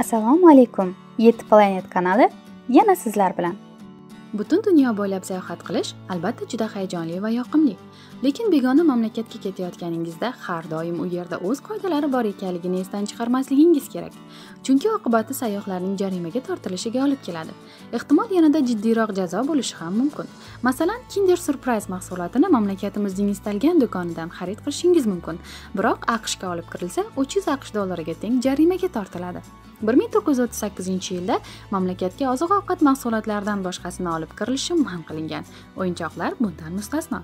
assalomu alaykum. Yetti planet kanali yana sizlar bilan. Butun dunyo bo'ylab sayohat qilish albatta juda hayajonli va yoqimli. Lekin begona mamlakatga ketayotganingizda har doim u yerda o'z qoidalari bor ekanligini esdan chiqarmasligingiz kerak. Chunki oqibati sayyohlarning jarimaga tortilishiga olib keladi. Ehtimol yanada jiddiyroq jazo bo'lishi ham mumkin. Masalan kinder surprise mahsulotini mamlakatimizning istalgan do'konidan xarid qilishingiz mumkin. Biroq aqshga olib kirilsa 300 aqsh dollariga teng jarimaga tortiladi. 1938 yilda mamlakatga oziq ovqat mahsulotlaridan boshqasini olib kirilishi man qilingan. O'yinchoqlar bundan mustasno.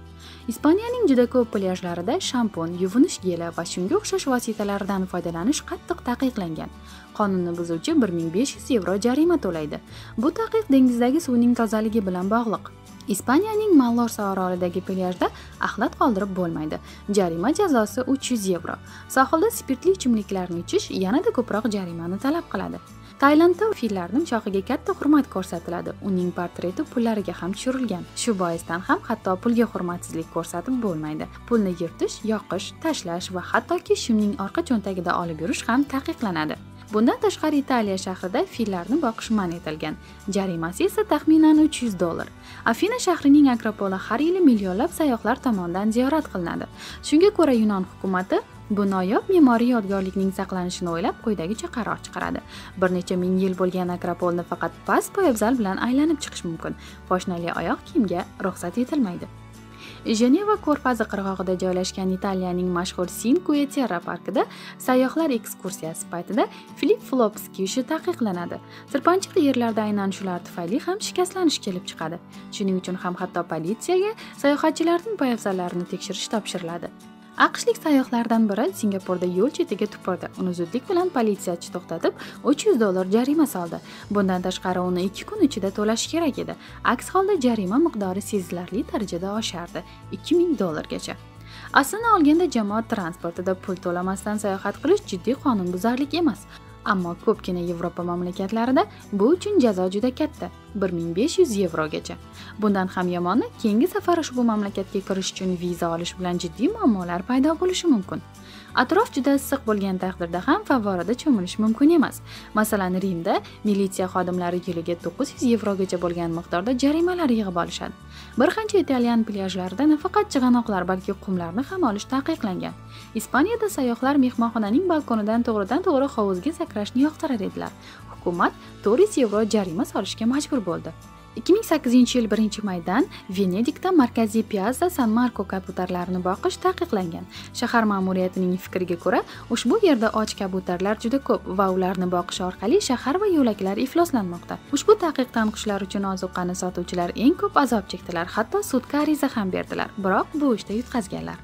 Ispaniyaning juda ko'p plyajlarida shampun yuvinish geli va shunga o'xshash vositalardan foydalanish qattiq taqiqlangan. Qonunni buzuvchi 1500 yevro jarima to'laydi. Bu taqiq dengizdagi suvning tozaligi bilan bog'liq. Ispaniyaning mallorsa orolidagi plyajda axlat qoldirib bo'lmaydi. Jarima jazosi 300 yevro. Sohilda spirtli ichimliklarni ichish yanada ko'proq jarimani talab qiladi. Tailandda fillarning shoxiga katta hurmat ko'rsatiladi. Uning portreti pullariga ham tushirilgan. Shu boisdan ham hatto pulga hurmatsizlik ko'rsatib bo'lmaydi. Pulni yirtish yoqish tashlash va hattoki shimning orqa cho'ntagida olib yurish ham taqiqlanadi. Bundan tashqari italiya shahrida fillarni boqish man etilgan. Jarimasi esa taxminan 300 dollar. Afina shahrining akropoli har yili millionlab sayyohlar tomonidan ziyorat qilinadi. Shunga ko'ra yunon hukumati bu noyob me'moriy yodgorlikning saqlanishini o'ylab quyidagicha qaror chiqaradi. Bir necha ming yil bo'lgan akropolni faqat past poyabzal bilan aylanib chiqish mumkin. Poshnali oyoq kiyimga ruxsat etilmaydi. Jeneva ko'rfazi qirg'og'ida joylashgan italiyaning mashhur sinkue terra parkida sayyohlar ekskursiyasi paytida flip flops kiyishi taqiqlanadi. Sirpanchiq yerlarda aynan shular tufayli ham shikastlanish kelib chiqadi. Shuning uchun ham hatto politsiyaga sayohatchilarning poyabzallarini tekshirish topshiriladi. Aqshlik sayyohlardan biri singapurda yo'l chetiga tupurdi uni zudlik bilan politsiyachi to'xtatib 300 dollar jarima soldi. Bundan tashqari uni ikki kun ichida to'lash kerak edi. Aks holda jarima miqdori sezilarli darajada oshardi 2000 dollargacha. Aslini olganda jamoat transportida pul to'lamasdan sayohat qilish jiddiy qonunbuzarlik emas. Ammo ko'pgina yevropa mamlakatlarida bu uchun jazo juda katta 1500 yevrogacha. Bundan ham yomoni keyingi safar ushbu mamlakatga kirish uchun viza olish bilan jiddiy muammolar paydo bo'lishi mumkin. Atrof juda issiq bo'lgan taqdirda ham favvorada cho'milish mumkin emas. Masalan rimda militsiya xodimlari yiliga 900 yevrogacha bo'lgan miqdorda jarimalar yig'ib olishadi. Bir qancha italyan plyajlarida nafaqat chig'anoqlar balki qumlarni ham olish taqiqlangan. Ispaniyada sayyohlar mehmonxonaning balkonidan to'g'ridan to'g'ri hovuzga sakrashni yoqtirar edilar hukumat 400 yevro jarima solishga majbur bo'ldi. 2008 yil 1 maydan venedikda markaziy piazza san marko kabutarlarini boqish taqiqlangan. Shahar ma'muriyatining fikriga ko'ra ushbu yerda och kabutarlar juda ko'p va ularni boqish orqali shahar va yo'laklar ifloslanmoqda. Ushbu taqiqdan qushlar uchun ozuqani sotuvchilar eng ko'p azob chekdilar hatto sudga ariza ham berdilar biroq bu ishda yutqazganlar.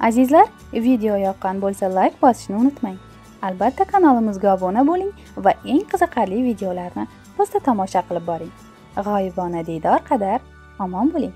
Azizlar video yoqqan bo'lsa layk bosishni unutmang. Albatta kanalimizga obuna bo'ling va eng qiziqarli videolarni bizda tomosha qilib boring. غایبانه دیدار قدر آمان بولیم.